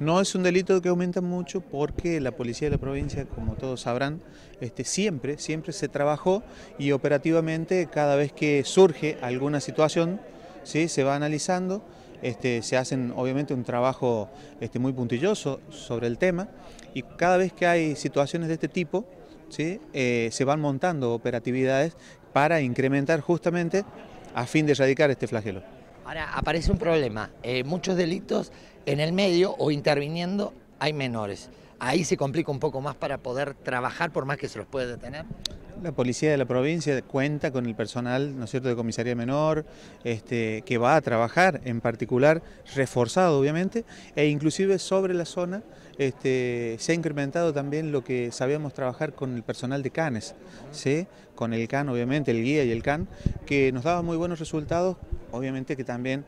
No es un delito que aumenta mucho porque la policía de la provincia, como todos sabrán, este, siempre, siempre se trabajó y operativamente cada vez que surge alguna situación, ¿sí? se va analizando, este, se hacen obviamente un trabajo este, muy puntilloso sobre el tema y cada vez que hay situaciones de este tipo, ¿sí? Eh, se van montando operatividades para incrementar justamente a fin de erradicar este flagelo. Ahora, aparece un problema. Eh, muchos delitos en el medio o interviniendo hay menores. Ahí se complica un poco más para poder trabajar por más que se los pueda detener. La policía de la provincia cuenta con el personal, ¿no es cierto?, de comisaría menor, este, que va a trabajar en particular, reforzado obviamente, e inclusive sobre la zona este, se ha incrementado también lo que sabíamos trabajar con el personal de CANES, ¿sí? con el CAN obviamente, el guía y el CAN, que nos daba muy buenos resultados obviamente que también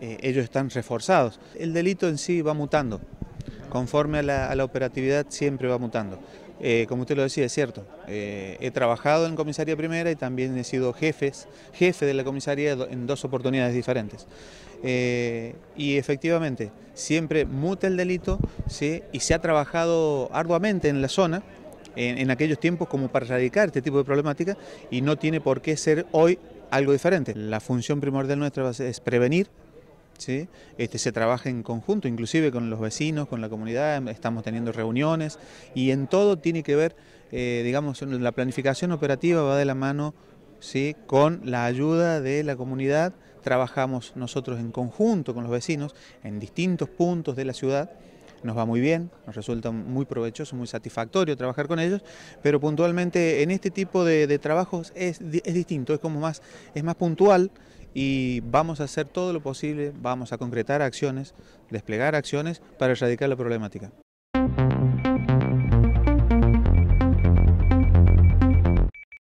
eh, ellos están reforzados. El delito en sí va mutando, conforme a la, operatividad siempre va mutando. Eh, como usted lo decía, es cierto, eh, he trabajado en comisaría primera y también he sido jefe de la comisaría en dos oportunidades diferentes. y efectivamente, siempre muta el delito ¿sí? y se ha trabajado arduamente en la zona, en, en aquellos tiempos como para erradicar este tipo de problemática y no tiene por qué ser hoy algo diferente. La función primordial nuestra es prevenir, ¿sí? este, se trabaja en conjunto, inclusive con los vecinos, con la comunidad, estamos teniendo reuniones y en todo tiene que ver, eh, digamos, la planificación operativa va de la mano ¿sí? con la ayuda de la comunidad, trabajamos nosotros en conjunto con los vecinos en distintos puntos de la ciudad, nos va muy bien, nos resulta muy provechoso, muy satisfactorio trabajar con ellos, pero puntualmente en este tipo de, trabajos es, es, distinto, es como más, es más puntual y vamos a hacer todo lo posible, vamos a concretar acciones, desplegar acciones para erradicar la problemática.